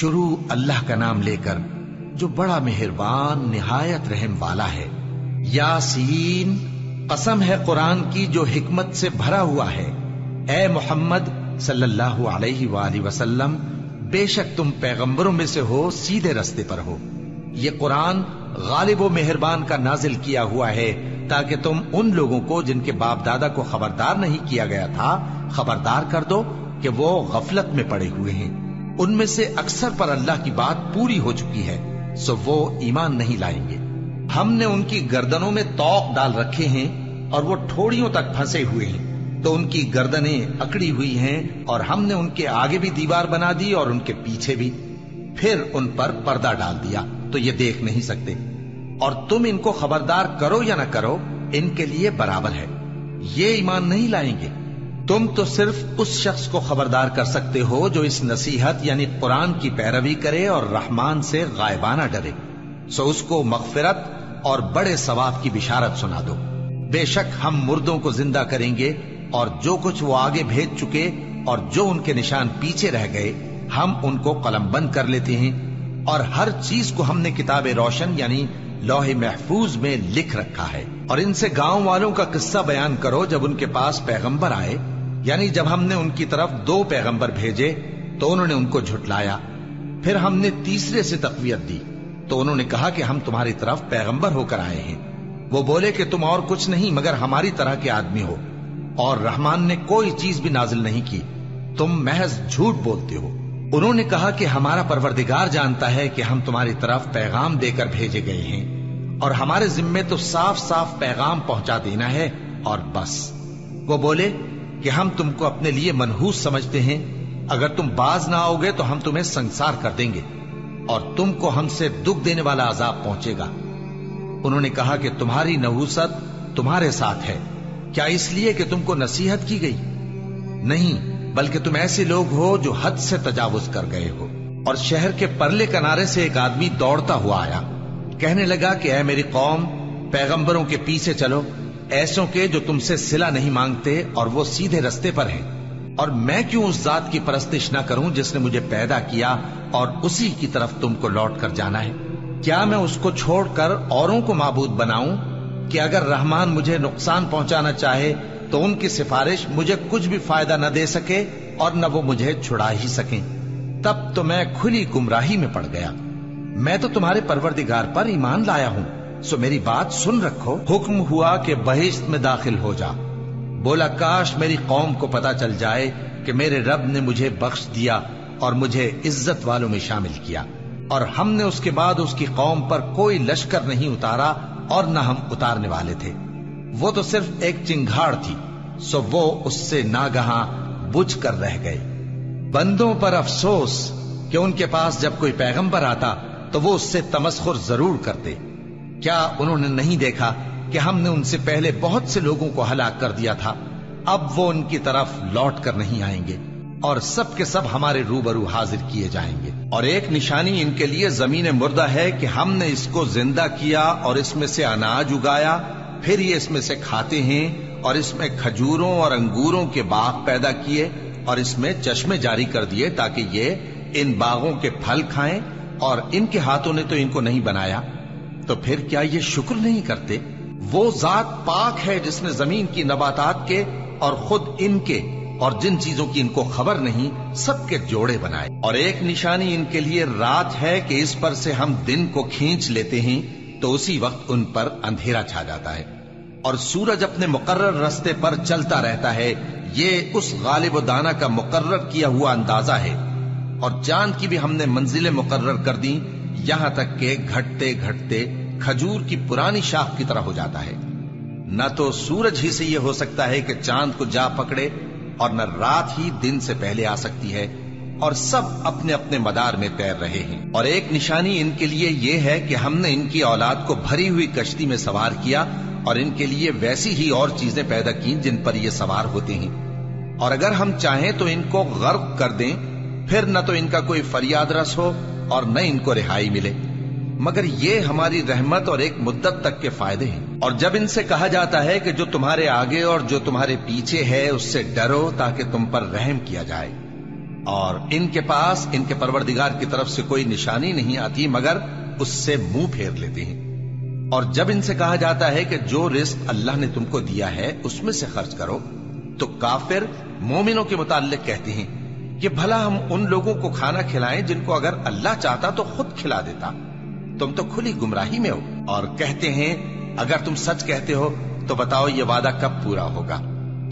شروع اللہ کا نام لے کر جو بڑا مہربان، نہایت رحم والا ہے۔ یاسین، قسم ہے قرآن کی جو حکمت سے بھرا ہوا ہے۔ اے محمد صلی اللہ علیہ وآلہ وسلم، بے شک تم پیغمبروں میں سے ہو، سیدھے رستے پر ہو۔ یہ قرآن غالب و مہربان کا نازل کیا ہوا ہے، تاکہ تم ان لوگوں کو جن کے باپ دادا کو خبردار نہیں کیا گیا تھا، خبردار کر دو کہ وہ غفلت میں پڑے ہوئے ہیں۔ ان میں سے اکثر پر اللہ کی بات پوری ہو چکی ہے، سو وہ ایمان نہیں لائیں گے۔ ہم نے ان کی گردنوں میں توق ڈال رکھے ہیں اور وہ ٹھوڑیوں تک پھنسے ہوئے ہیں۔ تو ان کی گردنیں اکڑی ہوئی ہیں اور ہم نے ان کے آگے بھی دیوار بنا دی اور ان کے پیچھے بھی۔ پھر ان پر پردہ ڈال دیا، تو یہ دیکھ نہیں سکتے۔ اور تم ان کو خبردار کرو یا نہ کرو، ان کے لیے برابر ہے۔ یہ ایمان نہیں لائیں گے۔ تم تو صرف اس شخص کو خبردار کر سکتے ہو جو اس نصیحت یعنی قرآن کی پیروی کرے اور رحمان سے غائبانہ ڈرے۔ سو اس کو مغفرت اور بڑے ثواب کی بشارت سنا دو۔ بے شک ہم مردوں کو زندہ کریں گے اور جو کچھ وہ آگے بھیج چکے اور جو ان کے نشان پیچھے رہ گئے، ہم ان کو قلم بند کر لیتے ہیں اور ہر چیز کو ہم نے کتاب روشن یعنی لوح محفوظ میں لکھ رکھا ہے۔ اور ان سے گاؤں والوں کا قصہ بیان کرو جب ان کے پاس پیغمبر آئے۔ یعنی جب ہم نے ان کی طرف دو پیغمبر بھیجے تو انہوں نے ان کو جھٹلایا۔ پھر ہم نے تیسرے سے تقویت دی۔ تو انہوں نے کہا کہ ہم تمہاری طرف پیغمبر ہو کر آئے ہیں۔ وہ بولے کہ تم اور کچھ نہیں، مگر ہماری طرح کے آدمی ہو۔ اور رحمان نے کوئی چیز بھی نازل نہیں کی۔ تم محض جھوٹ بولتے ہو۔ انہوں نے کہا کہ ہمارا پروردگار جانتا ہے کہ ہم تمہاری طرف پیغام دے کر بھیجے گئے ہیں۔ اور ہمارے ذمے تو صاف صاف پیغام پہنچا دینا ہے اور بس۔ وہ بولے کہ ہم تم کو اپنے لیے منحوس سمجھتے ہیں۔ اگر تم باز نہ آؤ گے تو ہم تمہیں سنسار کر دیں گے اور تم کو ہم سے دکھ دینے والا عذاب پہنچے گا۔ انہوں نے کہا کہ تمہاری نحوست تمہارے ساتھ ہے۔ کیا اس لیے کہ تم کو نصیحت کی گئی؟ نہیں، بلکہ تم ایسے لوگ ہو جو حد سے تجاوز کر گئے ہو۔ اور شہر کے پرلے کنارے سے ایک آدمی دوڑتا ہوا آیا۔ کہنے لگا کہ اے میری قوم، پیغمبروں کے پیچھے چلو۔ ایسوں کے جو تم سے سلا نہیں مانگتے اور وہ سیدھے رستے پر ہیں۔ اور میں کیوں اس ذات کی پرستش نہ کروں جس نے مجھے پیدا کیا اور اسی کی طرف تم کو لوٹ کر جانا ہے؟ کیا میں اس کو چھوڑ کر اوروں کو معبود بناؤں؟ کہ اگر رحمان مجھے نقصان پہنچانا چاہے تو ان کی سفارش مجھے کچھ بھی فائدہ نہ دے سکے اور نہ وہ مجھے چھڑا ہی سکیں۔ تب تو میں کھلی گمراہی میں پڑ گیا۔ میں تو تمہارے پروردگار پر ایمان لایا ہوں۔ سو میری بات سن رکھو۔ حکم ہوا کہ بہشت میں داخل ہو جا۔ بولا، کاش میری قوم کو پتا چل جائے کہ میرے رب نے مجھے بخش دیا اور مجھے عزت والوں میں شامل کیا۔ اور ہم نے اس کے بعد اس کی قوم پر کوئی لشکر نہیں اتارا اور نہ ہم اتارنے والے تھے۔ وہ تو صرف ایک چنگھاڑ تھی، سو وہ اس سے ناگہاں بجھ کر رہ گئے۔ بندوں پر افسوس کہ ان کے پاس جب کوئی پیغمبر آتا تو وہ اس سے تمسخر ضرور کرتے۔ کیا انہوں نے نہیں دیکھا کہ ہم نے ان سے پہلے بہت سے لوگوں کو ہلاک کر دیا تھا؟ اب وہ ان کی طرف لوٹ کر نہیں آئیں گے اور سب کے سب ہمارے روبرو حاضر کیے جائیں گے۔ اور ایک نشانی ان کے لیے زمین مردہ ہے کہ ہم نے اس کو زندہ کیا اور اس میں سے اناج اگایا، پھر یہ اس میں سے کھاتے ہیں اور اس میں کھجوروں اور انگوروں کے باغ پیدا کیے اور اس میں چشمے جاری کر دیے تاکہ یہ ان باغوں کے پھل کھائیں اور ان کے ہاتھوں نے تو ان کو نہیں بنایا۔ تو پھر کیا یہ شکر نہیں کرتے؟ وہ ذات پاک ہے جس نے زمین کی نباتات کے اور خود ان کے اور جن چیزوں کی ان کو خبر نہیں، سب کے جوڑے بنائے۔ اور ایک نشانی ان کے لیے رات ہے کہ اس پر سے ہم دن کو کھینچ لیتے ہیں، تو اسی وقت ان پر اندھیرا چھا جاتا ہے۔ اور سورج اپنے مقرر رستے پر چلتا رہتا ہے۔ یہ اس غالب و دانا کا مقرر کیا ہوا اندازہ ہے۔ اور چاند کی بھی ہم نے منزلیں مقرر کر دی یہاں تک کہ گھٹتے گھٹتے کھجور کی پرانی شاخ کی طرح ہو جاتا ہے۔ نہ تو سورج ہی سے یہ ہو سکتا ہے کہ چاند کو جا پکڑے اور نہ رات ہی دن سے پہلے آ سکتی ہے اور سب اپنے اپنے مدار میں تیر رہے ہیں۔ اور ایک نشانی ان کے لیے یہ ہے کہ ہم نے ان کی اولاد کو بھری ہوئی کشتی میں سوار کیا اور ان کے لیے ویسی ہی اور چیزیں پیدا کی جن پر یہ سوار ہوتے ہیں۔ اور اگر ہم چاہیں تو ان کو غرق کر دیں، پھر نہ تو ان کا کوئی فریاد رس ہو اور نہ ان کو رہائی ملے۔ مگر یہ ہماری رحمت اور ایک مدت تک کے فائدے ہیں۔ اور جب ان سے کہا جاتا ہے کہ جو تمہارے آگے اور جو تمہارے پیچھے ہے، اس سے ڈرو تاکہ تم پر رحم کیا جائے۔ اور ان کے پاس، ان کے پروردگار کی طرف سے کوئی نشانی نہیں آتی، مگر اس سے منہ پھیر لیتے ہیں۔ اور جب ان سے کہا جاتا ہے کہ جو رزق اللہ نے تم کو دیا ہے، اس میں سے خرچ کرو، تو کافر مومنوں کے متعلق کہتے ہیں۔ کہ بھلا ہم ان لوگوں کو کھانا کھلائیں جن کو اگر اللہ چاہتا تو خود کھلا دیتا۔ تم تو کھلی گمراہی میں ہو اور کہتے ہیں، اگر تم سچ کہتے ہو تو بتاؤ یہ وعدہ کب پورا ہوگا۔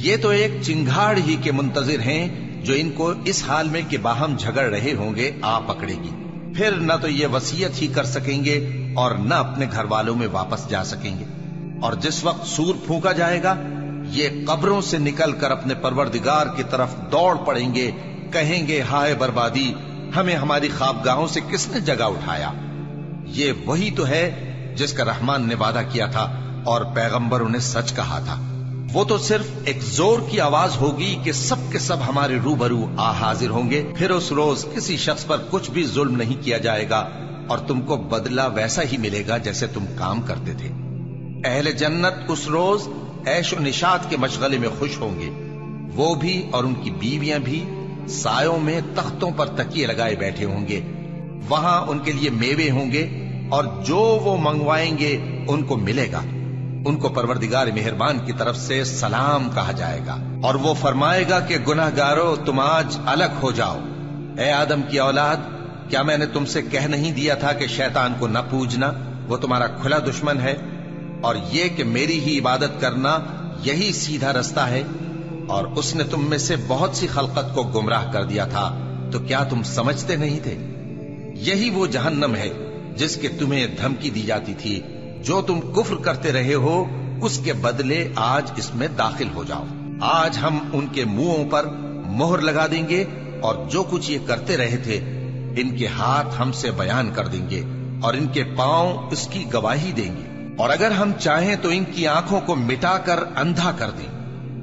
یہ تو ایک چنگاڑ ہی کے منتظر ہیں جو ان کو اس حال میں کہ باہم جھگڑ رہے ہوں گے، آ پکڑے گی۔ پھر نہ تو یہ وسیعت ہی کر سکیں گے اور نہ اپنے گھر والوں میں واپس جا سکیں گے۔ اور جس وقت سور پھونکا جائے گا، یہ قبروں سے نکل کر اپنے پروردگار کی طرف دوڑ پڑیں گے کہیں گے، ہائے بربادی، ہمیں ہماری خوابگاہوں سے کس نے جگہ اٹھایا؟ یہ وہی تو ہے جس کا رحمان نے وعدہ کیا تھا اور پیغمبروں نے سچ کہا تھا۔ وہ تو صرف ایک زور کی آواز ہوگی کہ سب کے سب ہمارے روبرو آ حاضر ہوں گے۔ پھر اس روز کسی شخص پر کچھ بھی ظلم نہیں کیا جائے گا اور تم کو بدلہ ویسا ہی ملے گا جیسے تم کام کرتے تھے۔ اہل جنت اس روز ایش و نشاد کے مشغلے میں خوش ہوں گے۔ وہ بھی اور ان کی بیویاں بھی سایوں میں تختوں پر تکیے لگائے بیٹھے ہوں گے۔ وہاں ان کے لیے میوے ہوں گے اور جو وہ منگوائیں گے، ان کو ملے گا۔ ان کو پروردگار مہربان کی طرف سے سلام کہا جائے گا۔ اور وہ فرمائے گا کہ گناہ گارو تم آج الگ ہو جاؤ۔ اے آدم کی اولاد، کیا میں نے تم سے کہہ نہیں دیا تھا کہ شیطان کو نہ پوجنا؟ وہ تمہارا کھلا دشمن ہے۔ اور یہ کہ میری ہی عبادت کرنا یہی سیدھا رستہ ہے۔ اور اس نے تم میں سے بہت سی خلقت کو گمراہ کر دیا تھا، تو کیا تم سمجھتے نہیں تھے؟ یہی وہ جہنم ہے جس کے تمہیں دھمکی دی جاتی تھی۔ جو تم کفر کرتے رہے ہو، اس کے بدلے آج اس میں داخل ہو جاؤ۔ آج ہم ان کے منہوں پر مہر لگا دیں گے اور جو کچھ یہ کرتے رہے تھے، ان کے ہاتھ ہم سے بیان کر دیں گے اور ان کے پاؤں اس کی گواہی دیں گے۔ اور اگر ہم چاہیں تو ان کی آنکھوں کو مٹا کر اندھا کر دیں۔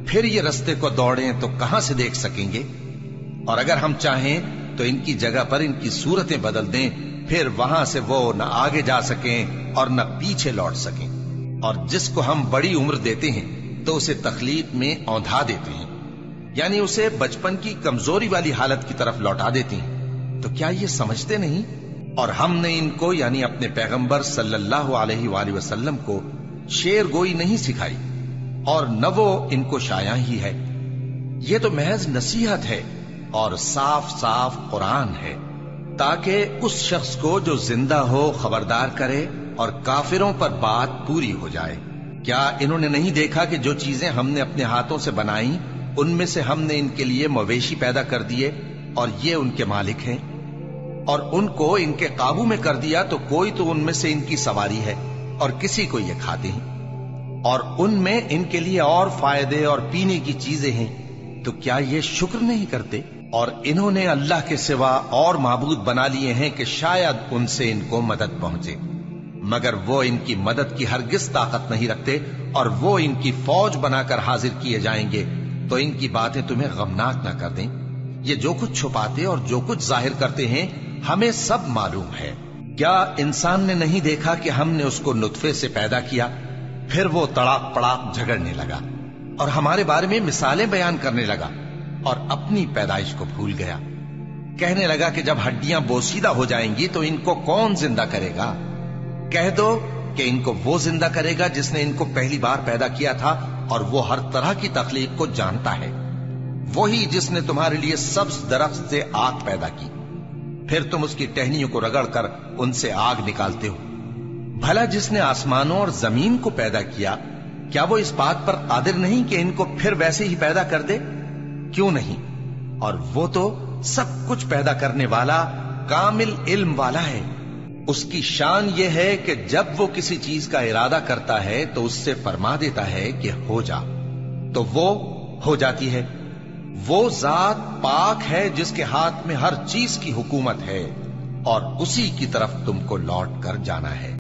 پھر یہ رستے کو دوڑیں تو کہاں سے دیکھ سکیں گے؟ اور اگر ہم چاہیں تو ان کی جگہ پر ان کی صورتیں بدل دیں، پھر وہاں سے وہ نہ آگے جا سکیں اور نہ پیچھے لوٹ سکیں۔ اور جس کو ہم بڑی عمر دیتے ہیں تو اسے تخلیق میں اوندھا دیتے ہیں۔ یعنی اسے بچپن کی کمزوری والی حالت کی طرف لوٹا دیتے ہیں۔ تو کیا یہ سمجھتے نہیں؟ اور ہم نے ان کو یعنی اپنے پیغمبر صلی اللہ علیہ وآلہ وسلم کو، شیر گوئی نہیں سکھائی۔ اور نہ وہ ان کو شایا ہی ہے۔ یہ تو محض نصیحت ہے اور صاف صاف قرآن ہے۔ تاکہ اس شخص کو جو زندہ ہو خبردار کرے اور کافروں پر بات پوری ہو جائے۔ کیا انہوں نے نہیں دیکھا کہ جو چیزیں ہم نے اپنے ہاتھوں سے بنائی ان میں سے ہم نے ان کے لیے مویشی پیدا کر دیے اور یہ ان کے مالک ہیں؟ اور ان کو ان کے قابو میں کر دیا تو کوئی تو ان میں سے ان کی سواری ہے اور کسی کو یہ کھاتے ہیں۔ اور ان میں ان کے لیے اور فائدے اور پینے کی چیزیں ہیں، تو کیا یہ شکر نہیں کرتے؟ اور انہوں نے اللہ کے سوا اور معبود بنا لیے ہیں کہ شاید ان سے ان کو مدد پہنچے۔ مگر وہ ان کی مدد کی ہرگز طاقت نہیں رکھتے اور وہ ان کی فوج بنا کر حاضر کیے جائیں گے۔ تو ان کی باتیں تمہیں غمناک نہ کر دیں۔ یہ جو کچھ چھپاتے اور جو کچھ ظاہر کرتے ہیں، ہمیں سب معلوم ہے۔ کیا انسان نے نہیں دیکھا کہ ہم نے اس کو نطفے سے پیدا کیا؟ پھر وہ تڑاک پڑاک جھگڑنے لگا اور ہمارے بارے میں مثالیں بیان کرنے لگا اور اپنی پیدائش کو بھول گیا۔ کہنے لگا کہ جب ہڈیاں بوسیدہ ہو جائیں گی تو ان کو کون زندہ کرے گا؟ کہہ دو کہ ان کو وہ زندہ کرے گا جس نے ان کو پہلی بار پیدا کیا تھا اور وہ ہر طرح کی تخلیق کو جانتا ہے۔ وہی جس نے تمہارے لیے سبز درخت سے آگ پیدا کی۔ پھر تم اس کی ٹہنیوں کو رگڑ کر ان سے آگ نکالتے ہو۔ بھلا جس نے آسمانوں اور زمین کو پیدا کیا کیا وہ اس بات پر قادر نہیں کہ ان کو پھر ویسے ہی پیدا کر دے؟ کیوں نہیں؟ اور وہ تو سب کچھ پیدا کرنے والا کامل علم والا ہے۔ اس کی شان یہ ہے کہ جب وہ کسی چیز کا ارادہ کرتا ہے تو اس سے فرما دیتا ہے کہ ہو جا۔ تو وہ ہو جاتی ہے۔ وہ ذات پاک ہے جس کے ہاتھ میں ہر چیز کی حکومت ہے اور اسی کی طرف تم کو لوٹ کر جانا ہے۔